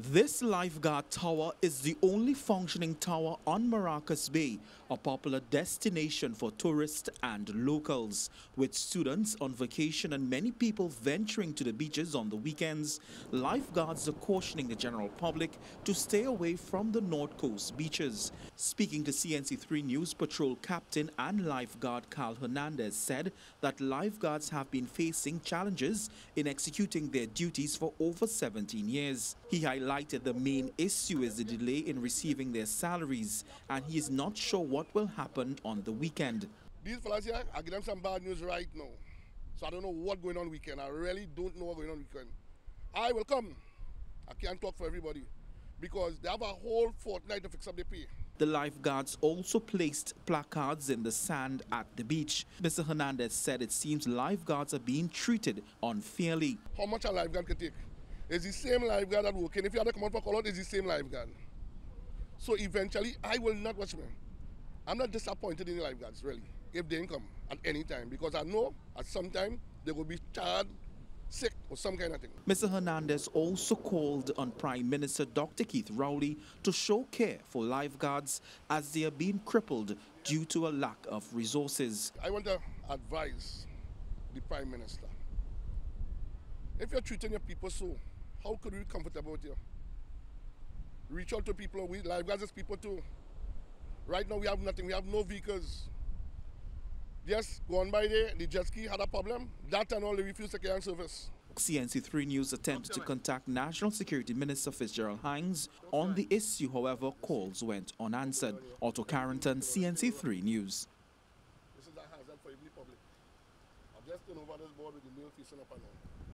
This lifeguard tower is the only functioning tower on Maracas Bay, a popular destination for tourists and locals. With students on vacation and many people venturing to the beaches on the weekends, lifeguards are cautioning the general public to stay away from the North Coast beaches. Speaking to CNC3 News, patrol captain and lifeguard Carl Hernandez said that lifeguards have been facing challenges in executing their duties for over 17 years. He highlighted the main issue is the delay in receiving their salaries, and he is not sure what will happen on the weekend. These fellas here, I give them some bad news right now. So I don't know what's going on weekend. I really don't know what's going on weekend. I will come. I can't talk for everybody because they have a whole fortnight to fix up their pay. The lifeguards also placed placards in the sand at the beach. Mr. Hernandez said it seems lifeguards are being treated unfairly. How much a lifeguard can take? It's the same lifeguard that working. If you had to come out for call out, it's the same lifeguard. So eventually, I will not watch me. I'm not disappointed in the lifeguards, really, if they come at any time, because I know at some time they will be charged sick or some kind of thing. Mr. Hernandez also called on Prime Minister Dr. Keith Rowley to show care for lifeguards as they are being crippled due to a lack of resources. I want to advise the Prime Minister. If you're treating your people so, how could we be comfortable with you? Reach out to people. We lifeguards as people too. Right now we have nothing. We have no vehicles. Just gone by there, the jet ski had a problem. That and all, they refused to carry service. CNC3 News attempted to contact National Security Minister Fitzgerald Hinds on the issue, however, calls went unanswered. Otto Carrington, CNC3 News. This is a hazard for every public. I've just turned over this board with the nail facing up and.